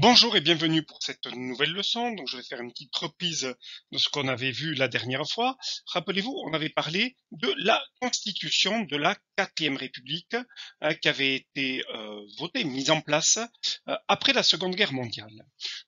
Bonjour et bienvenue pour cette nouvelle leçon. Donc, je vais faire une petite reprise de ce qu'on avait vu la dernière fois. Rappelez-vous, on avait parlé de la constitution de la quatrième république euh, qui avait été euh, votée, mise en place euh, après la seconde guerre mondiale.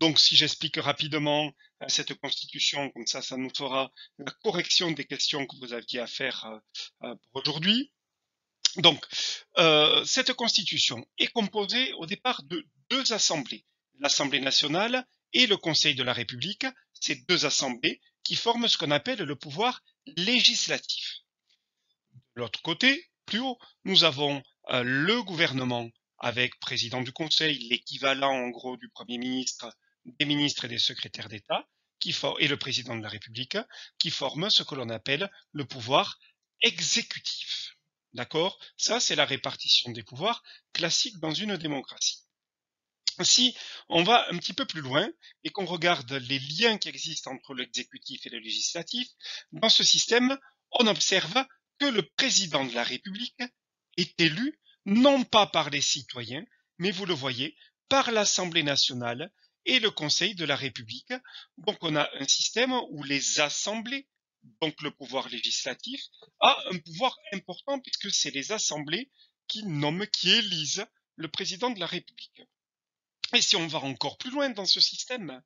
Donc, si j'explique rapidement cette constitution, comme ça, ça nous fera la correction des questions que vous aviez à faire pour aujourd'hui. Donc, cette constitution est composée au départ de deux assemblées l'Assemblée nationale et le Conseil de la République, ces deux assemblées qui forment ce qu'on appelle le pouvoir législatif. De l'autre côté, plus haut, nous avons euh, le gouvernement avec président du Conseil, l'équivalent en gros du Premier ministre, des ministres et des secrétaires d'État, et le président de la République, qui forment ce que l'on appelle le pouvoir exécutif. D'accord? Ça, c'est la répartition des pouvoirs classique dans une démocratie. Si on va un petit peu plus loin et qu'on regarde les liens qui existent entre l'exécutif et le législatif, dans ce système, on observe que le président de la République est élu non pas par les citoyens, mais vous le voyez, par l'Assemblée nationale et le Conseil de la République. Donc on a un système où les assemblées, donc le pouvoir législatif, a un pouvoir important puisque c'est les assemblées qui nomment, qui élisent le président de la République. Et si on va encore plus loin dans ce système,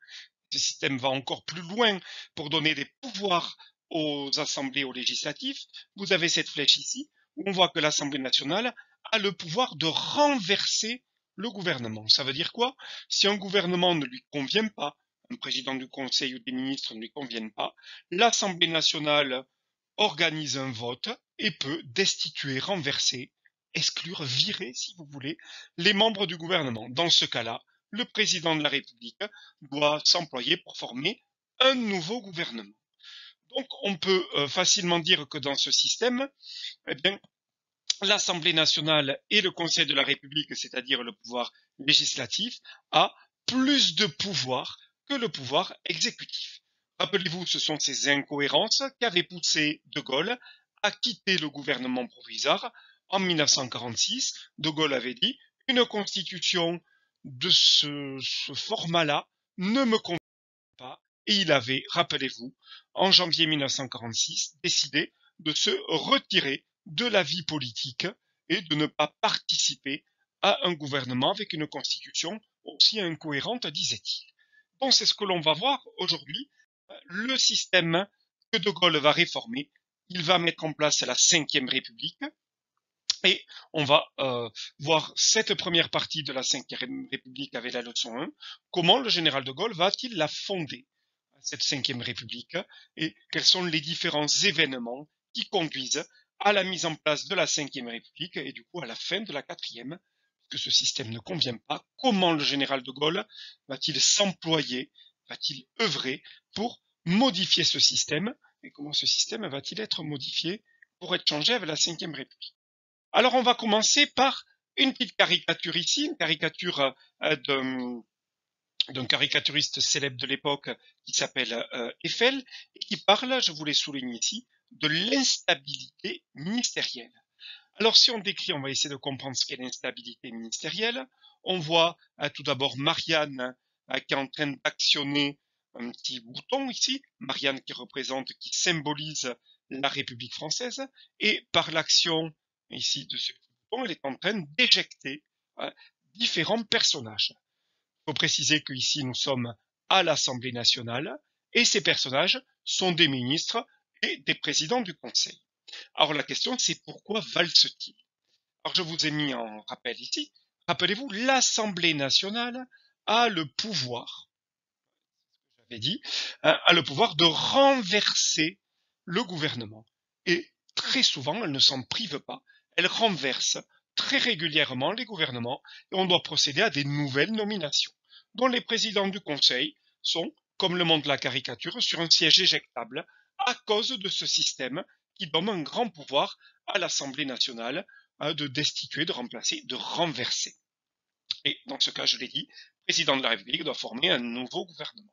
ce système va encore plus loin pour donner des pouvoirs aux assemblées, aux législatifs, vous avez cette flèche ici, où on voit que l'Assemblée nationale a le pouvoir de renverser le gouvernement. Ça veut dire quoi? Si un gouvernement ne lui convient pas, un président du Conseil ou des ministres ne lui conviennent pas, l'Assemblée nationale organise un vote et peut destituer, renverser, exclure, virer, si vous voulez, les membres du gouvernement. Dans ce cas-là, le président de la République doit s'employer pour former un nouveau gouvernement. Donc on peut euh, facilement dire que dans ce système, eh bien, l'Assemblée nationale et le Conseil de la République, c'est-à-dire le pouvoir législatif, a plus de pouvoir que le pouvoir exécutif. Rappelez-vous, ce sont ces incohérences qui avaient poussé De Gaulle à quitter le gouvernement provisoire en 1946. De Gaulle avait dit une constitution de ce, format-là ne me convient pas et il avait, rappelez-vous, en janvier 1946, décidé de se retirer de la vie politique et de ne pas participer à un gouvernement avec une constitution aussi incohérente, disait-il. Bon, c'est ce que l'on va voir aujourd'hui. Le système que De Gaulle va réformer, il va mettre en place la Ve République, et on va euh, voir cette première partie de la Cinquième République avec la leçon 1. Comment le général de Gaulle va-t-il la fonder, cette Cinquième République, et quels sont les différents événements qui conduisent à la mise en place de la Cinquième République et du coup à la fin de la Quatrième, que ce système ne convient pas. Comment le général de Gaulle va-t-il s'employer, va-t-il œuvrer pour modifier ce système, et comment ce système va-t-il être modifié pour être changé avec la Cinquième République? Alors on va commencer par une petite caricature ici, une caricature euh, d'un caricaturiste célèbre de l'époque qui s'appelle euh, Eiffel et qui parle, je vous l'ai souligné ici, de l'instabilité ministérielle. Alors si on décrit, on va essayer de comprendre ce qu'est l'instabilité ministérielle. On voit euh, tout d'abord Marianne qui est en train d'actionner un petit bouton ici, Marianne qui représente, qui symbolise la République française, et par l'action ici de ce petit bouton, elle est en train d'éjecter hein, différents personnages. Il faut préciser qu'ici nous sommes à l'Assemblée nationale et ces personnages sont des ministres et des présidents du Conseil. Alors la question c'est pourquoi valse-t-il? Alors je vous ai mis en rappel ici. Rappelez-vous, l'Assemblée nationale a le pouvoir, j'avais dit, hein, a le pouvoir de renverser le gouvernement. Et très souvent, elle ne s'en prive pas elle renverse très régulièrement les gouvernements et on doit procéder à des nouvelles nominations, dont les présidents du Conseil sont, comme le montre la caricature, sur un siège éjectable à cause de ce système qui donne un grand pouvoir à l'Assemblée nationale hein, de destituer, de remplacer, de renverser. Et dans ce cas, je l'ai dit, le président de la République doit former un nouveau gouvernement.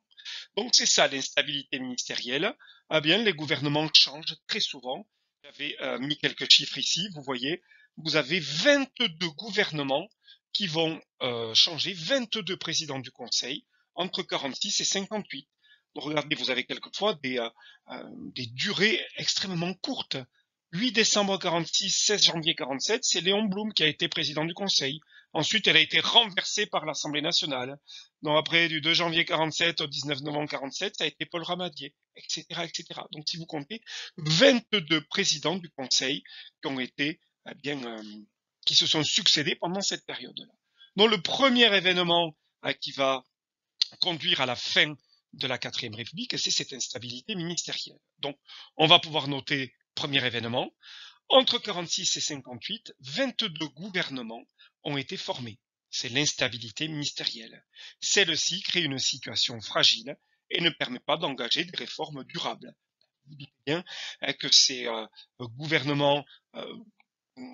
Donc c'est ça l'instabilité ministérielle. Eh bien, les gouvernements changent très souvent j'avais euh, mis quelques chiffres ici, vous voyez, vous avez 22 gouvernements qui vont euh, changer 22 présidents du Conseil entre 46 et 58. Donc regardez, vous avez quelquefois des, euh, des durées extrêmement courtes. 8 décembre 46, 16 janvier 47, c'est Léon Blum qui a été président du Conseil. Ensuite, elle a été renversée par l'Assemblée nationale. Donc après, du 2 janvier 47 au 19 novembre 47, ça a été Paul Ramadier, etc., etc. Donc si vous comptez, 22 présidents du Conseil qui ont été, eh euh, qui se sont succédés pendant cette période-là. Donc le premier événement qui va conduire à la fin de la quatrième république, c'est cette instabilité ministérielle. Donc, on va pouvoir noter Premier événement, entre 46 et 58, 22 gouvernements ont été formés. C'est l'instabilité ministérielle. Celle-ci crée une situation fragile et ne permet pas d'engager des réformes durables. Vous doutez bien hein, que ces euh, gouvernements euh,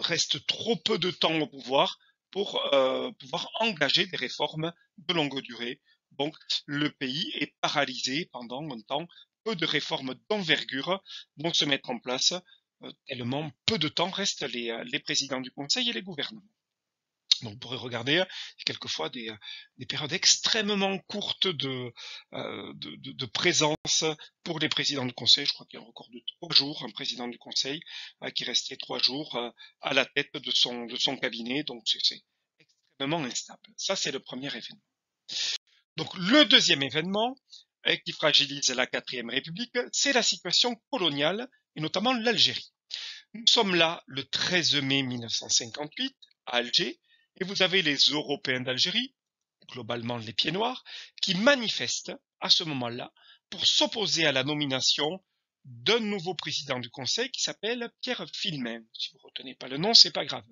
restent trop peu de temps au pouvoir pour euh, pouvoir engager des réformes de longue durée. Donc le pays est paralysé pendant un temps peu de réformes d'envergure vont se mettre en place, tellement peu de temps restent les, euh, les, présidents du Conseil et les gouvernements. Donc, on pourrait regarder euh, quelquefois des, des, périodes extrêmement courtes de, euh, présence pour les présidents du Conseil. Je crois qu'il y a un record de trois jours, un président du Conseil euh, qui restait trois jours euh, à la tête de son, de son cabinet. Donc, c'est extrêmement instable. Ça, c'est le premier événement. Donc, le deuxième événement, qui fragilise la quatrième république, c'est la situation coloniale, et notamment l'Algérie. Nous sommes là le 13 mai 1958, à Alger, et vous avez les Européens d'Algérie, globalement les pieds noirs, qui manifestent à ce moment-là pour s'opposer à la nomination d'un nouveau président du Conseil qui s'appelle Pierre Filmin. Si vous ne retenez pas le nom, c'est pas grave.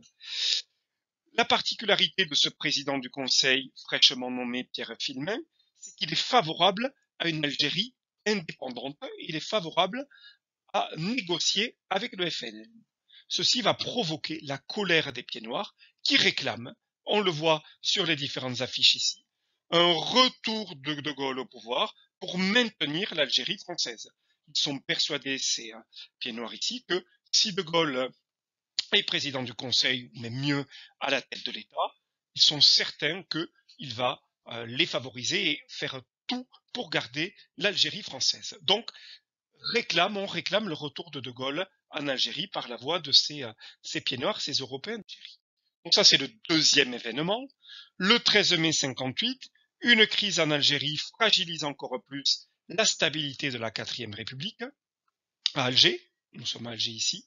La particularité de ce président du Conseil fraîchement nommé Pierre Filmin, c'est qu'il est favorable à une Algérie indépendante. Il est favorable à négocier avec le FNL. Ceci va provoquer la colère des pieds noirs qui réclament, on le voit sur les différentes affiches ici, un retour de De Gaulle au pouvoir pour maintenir l'Algérie française. Ils sont persuadés, ces pieds noirs ici, que si De Gaulle est président du Conseil, même mieux à la tête de l'État, ils sont certains qu'il va euh, les favoriser et faire tout pour garder l'Algérie française. Donc, réclame, on réclame le retour de De Gaulle en Algérie par la voix de ces, euh, ces pieds noirs, ces Européens d'Algérie. Donc ça, c'est le deuxième événement. Le 13 mai 58, une crise en Algérie fragilise encore plus la stabilité de la quatrième République. À Alger, nous sommes à Alger ici,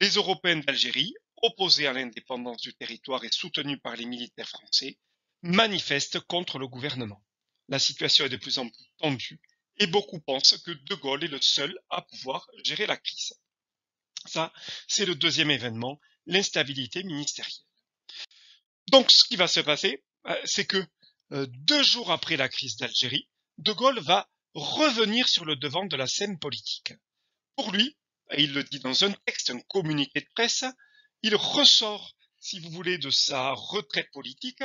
les Européens d'Algérie, opposés à l'indépendance du territoire et soutenus par les militaires français, manifestent contre le gouvernement la situation est de plus en plus tendue et beaucoup pensent que De Gaulle est le seul à pouvoir gérer la crise. Ça, c'est le deuxième événement, l'instabilité ministérielle. Donc, ce qui va se passer, euh, c'est que euh, deux jours après la crise d'Algérie, De Gaulle va revenir sur le devant de la scène politique. Pour lui, et il le dit dans un texte, un communiqué de presse, il ressort, si vous voulez, de sa retraite politique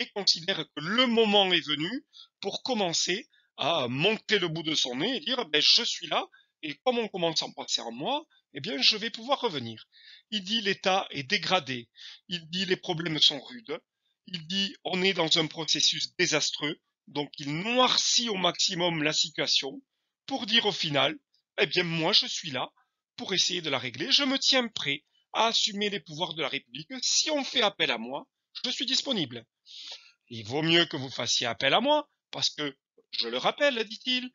et considère que le moment est venu pour commencer à monter le bout de son nez et dire ben, je suis là et comme on commence à en passer en moi, eh bien je vais pouvoir revenir. Il dit l'état est dégradé, il dit les problèmes sont rudes, il dit on est dans un processus désastreux, donc il noircit au maximum la situation pour dire au final eh bien moi je suis là pour essayer de la régler, je me tiens prêt à assumer les pouvoirs de la République, si on fait appel à moi, je suis disponible. Il vaut mieux que vous fassiez appel à moi, parce que, je le rappelle, dit-il,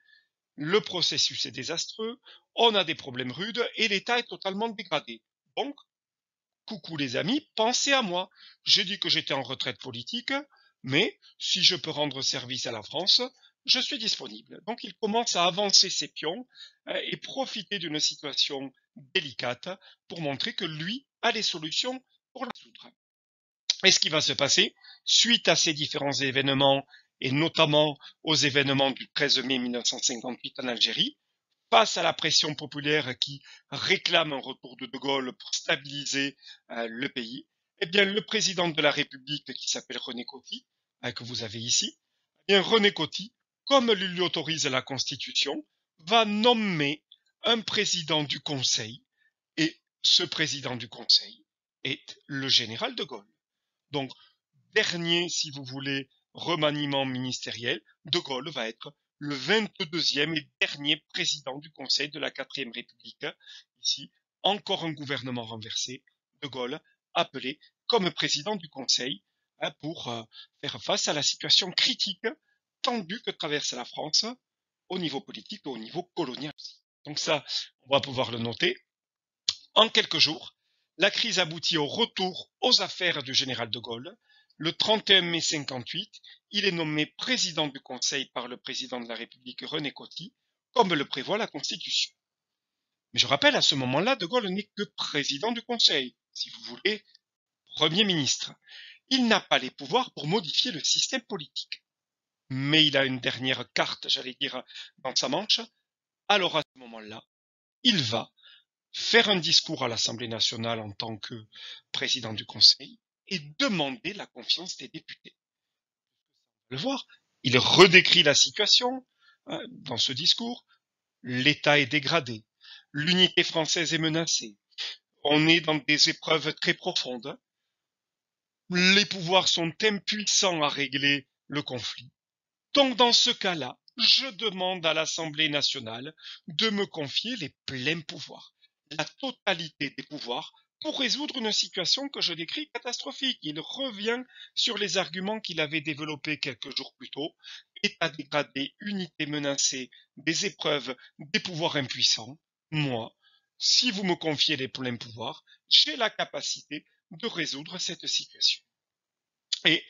le processus est désastreux, on a des problèmes rudes et l'État est totalement dégradé. Donc, coucou les amis, pensez à moi. J'ai dit que j'étais en retraite politique, mais si je peux rendre service à la France, je suis disponible. Donc il commence à avancer ses pions euh, et profiter d'une situation délicate pour montrer que lui a les solutions pour la soudre. Et ce qui va se passer suite à ces différents événements, et notamment aux événements du 13 mai 1958 en Algérie, face à la pression populaire qui réclame un retour de De Gaulle pour stabiliser euh, le pays, eh bien, le président de la République, qui s'appelle René Coty, euh, que vous avez ici, eh bien, René Coty, comme lui autorise la Constitution, va nommer un président du Conseil, et ce président du Conseil est le général de Gaulle. Donc, dernier, si vous voulez, remaniement ministériel, De Gaulle va être le 22e et dernier président du Conseil de la 4ème République. Ici, encore un gouvernement renversé. De Gaulle appelé comme président du Conseil hein, pour euh, faire face à la situation critique tendue que traverse la France au niveau politique et au niveau colonial. Donc ça, on va pouvoir le noter. En quelques jours, la crise aboutit au retour aux affaires du général de Gaulle. Le 31 mai 58, il est nommé président du Conseil par le président de la République René Coty, comme le prévoit la Constitution. Mais je rappelle, à ce moment-là, De Gaulle n'est que président du Conseil, si vous voulez, Premier ministre. Il n'a pas les pouvoirs pour modifier le système politique. Mais il a une dernière carte, j'allais dire, dans sa manche. Alors à ce moment-là, il va faire un discours à l'Assemblée nationale en tant que président du Conseil et demander la confiance des députés. le voir, il redécrit la situation hein, dans ce discours. L'État est dégradé, l'unité française est menacée, on est dans des épreuves très profondes, les pouvoirs sont impuissants à régler le conflit. Donc dans ce cas-là, je demande à l'Assemblée nationale de me confier les pleins pouvoirs, la totalité des pouvoirs pour résoudre une situation que je décris catastrophique. Il revient sur les arguments qu'il avait développés quelques jours plus tôt. État dégradé, unité menacée, des épreuves, des pouvoirs impuissants. Moi, si vous me confiez les pleins pouvoirs, j'ai la capacité de résoudre cette situation. Et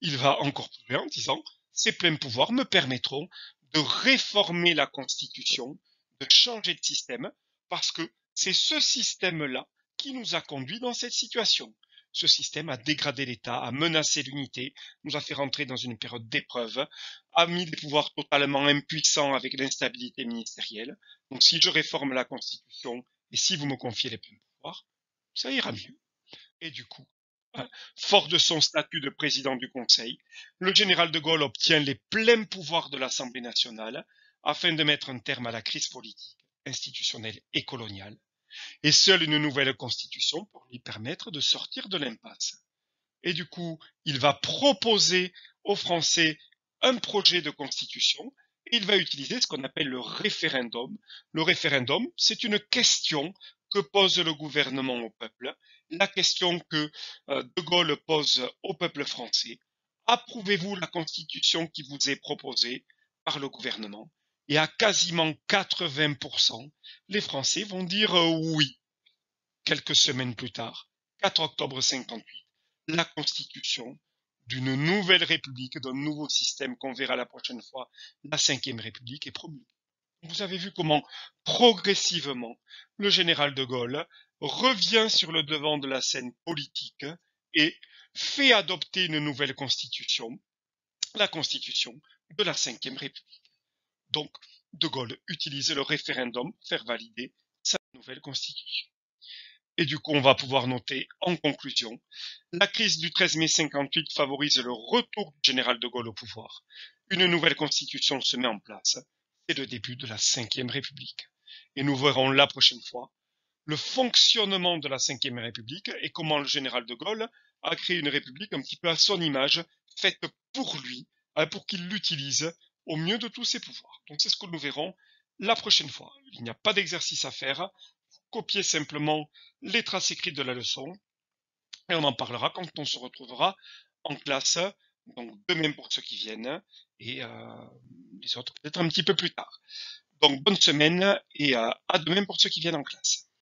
il va encore plus loin en disant, ces pleins pouvoirs me permettront de réformer la Constitution, de changer de système, parce que c'est ce système-là qui nous a conduits dans cette situation. Ce système a dégradé l'État, a menacé l'unité, nous a fait rentrer dans une période d'épreuve, a mis des pouvoirs totalement impuissants avec l'instabilité ministérielle. Donc si je réforme la Constitution et si vous me confiez les pleins pouvoirs, ça ira mieux. Et du coup, hein, fort de son statut de président du Conseil, le général de Gaulle obtient les pleins pouvoirs de l'Assemblée nationale afin de mettre un terme à la crise politique, institutionnelle et coloniale et seule une nouvelle constitution pour lui permettre de sortir de l'impasse. Et du coup, il va proposer aux Français un projet de constitution et il va utiliser ce qu'on appelle le référendum. Le référendum, c'est une question que pose le gouvernement au peuple, la question que euh, De Gaulle pose au peuple français. Approuvez-vous la constitution qui vous est proposée par le gouvernement? Et à quasiment 80%, les Français vont dire euh, oui. Quelques semaines plus tard, 4 octobre 58, la constitution d'une nouvelle république, d'un nouveau système qu'on verra la prochaine fois, la cinquième république est promulguée. Vous avez vu comment progressivement le général de Gaulle revient sur le devant de la scène politique et fait adopter une nouvelle constitution, la constitution de la cinquième république. Donc, De Gaulle utilise le référendum pour faire valider sa nouvelle constitution. Et du coup, on va pouvoir noter en conclusion, la crise du 13 mai 58 favorise le retour du général de Gaulle au pouvoir. Une nouvelle constitution se met en place. C'est le début de la cinquième république. Et nous verrons la prochaine fois le fonctionnement de la cinquième république et comment le général de Gaulle a créé une république un petit peu à son image, faite pour lui, hein, pour qu'il l'utilise au mieux de tous ses pouvoirs. Donc c'est ce que nous verrons la prochaine fois. Il n'y a pas d'exercice à faire. copiez simplement les traces écrites de la leçon et on en parlera quand on se retrouvera en classe. Donc demain pour ceux qui viennent et euh, les autres peut-être un petit peu plus tard. Donc bonne semaine et euh, à demain pour ceux qui viennent en classe.